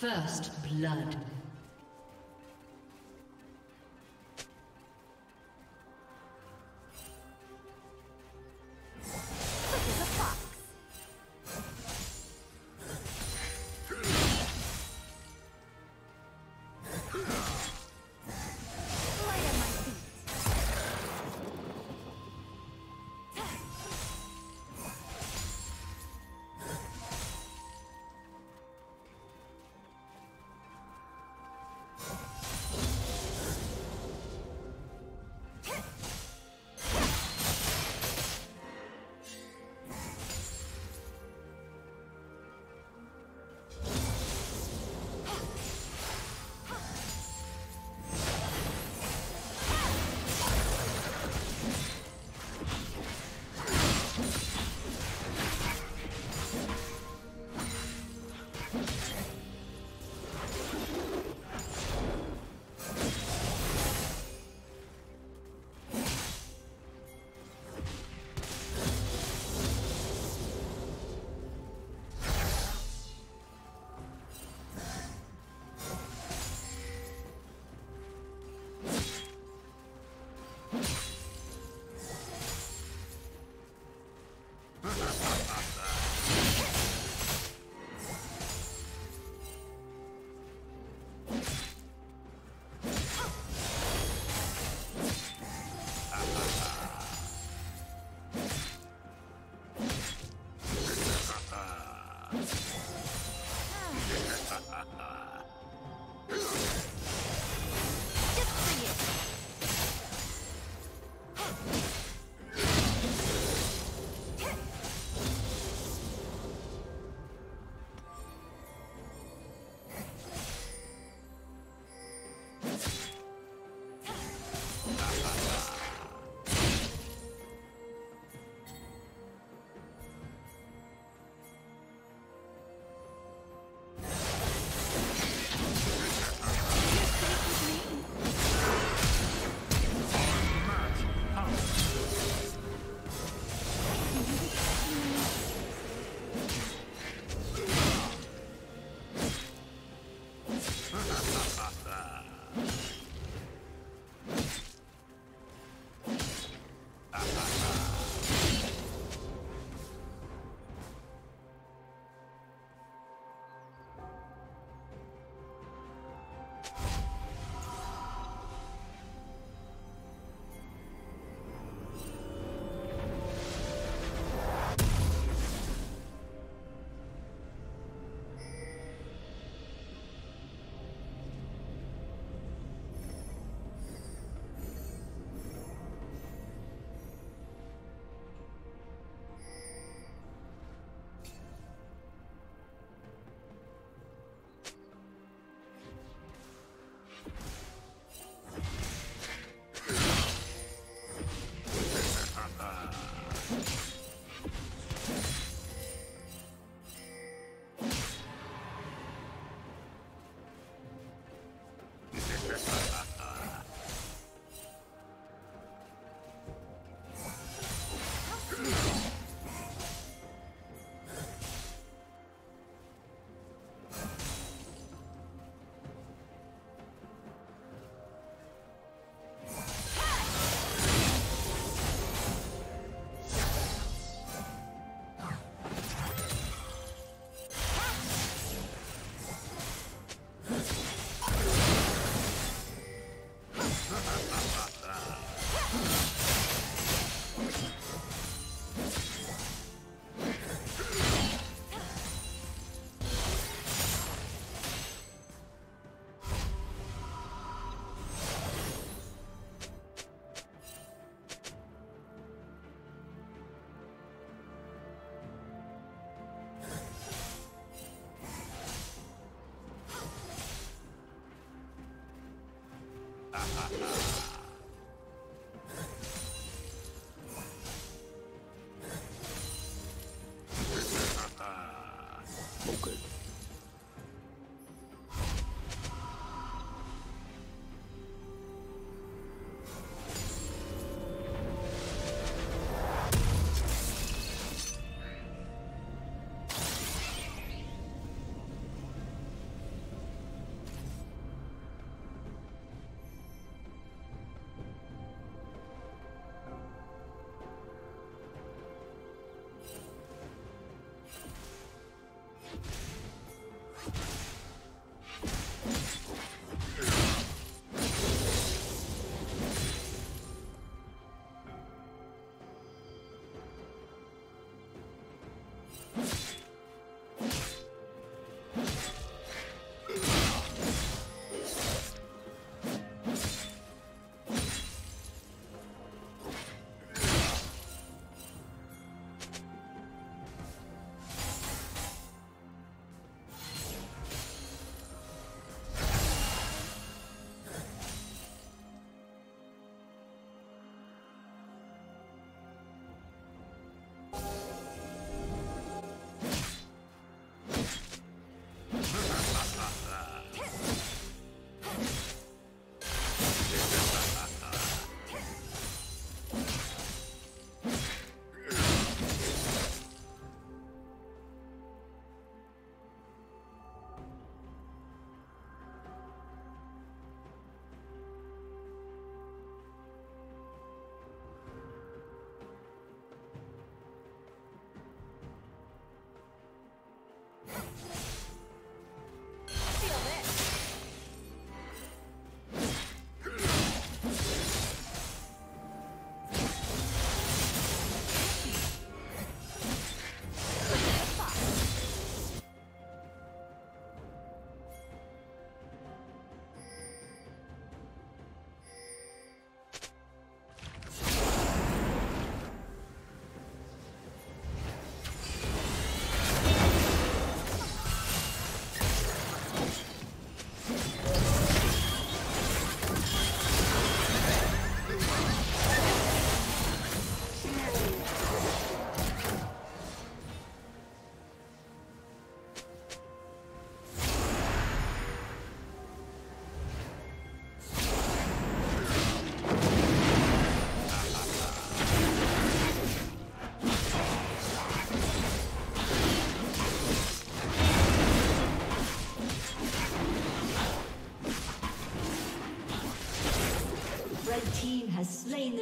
First blood.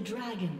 The dragon.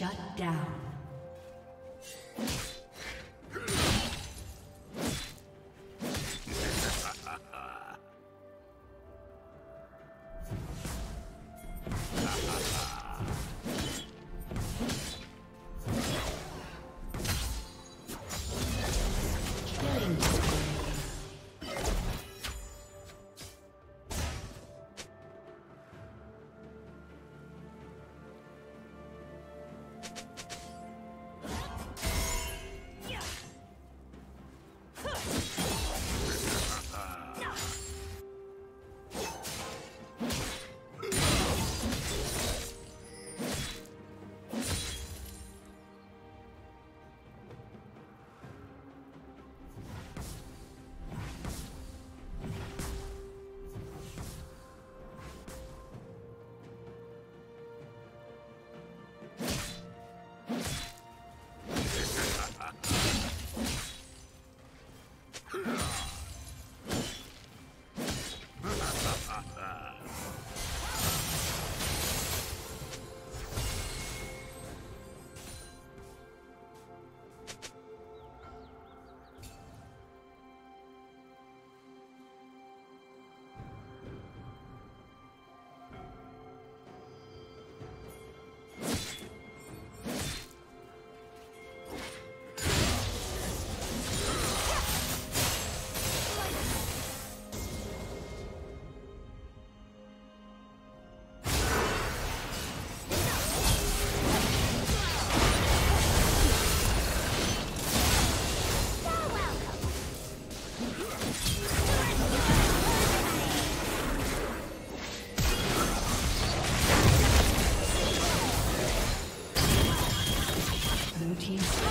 Shut down. Team's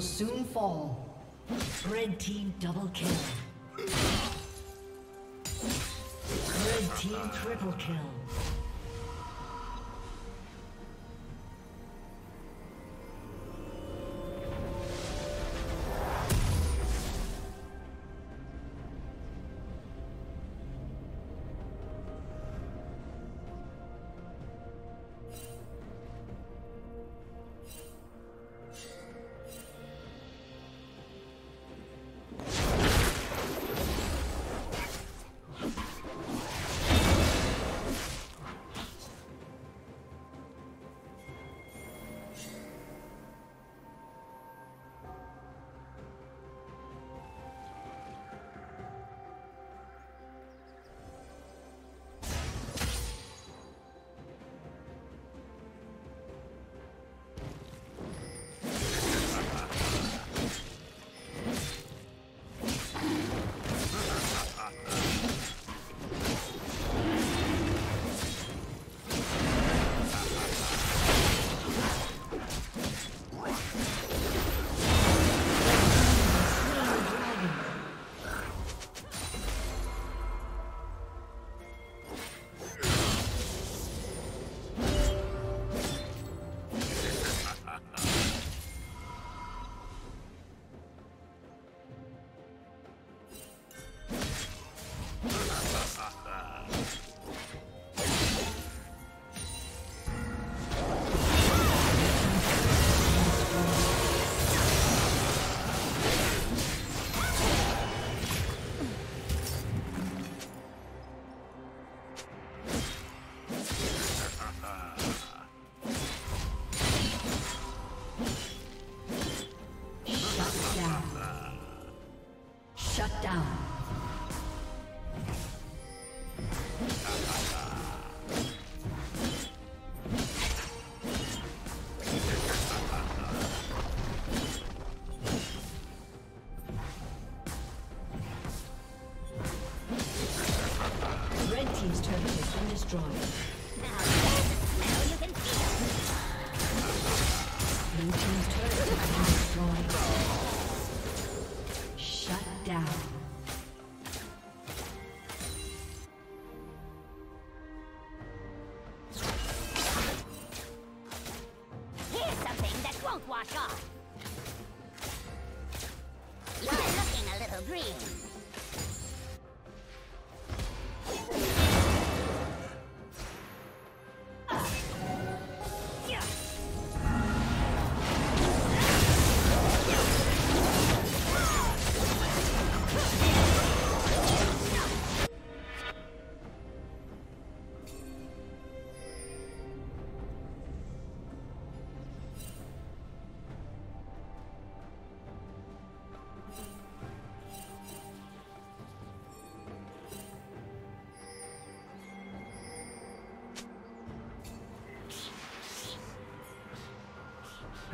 will soon fall. Red team double kill. Red team triple kill.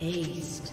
Aced.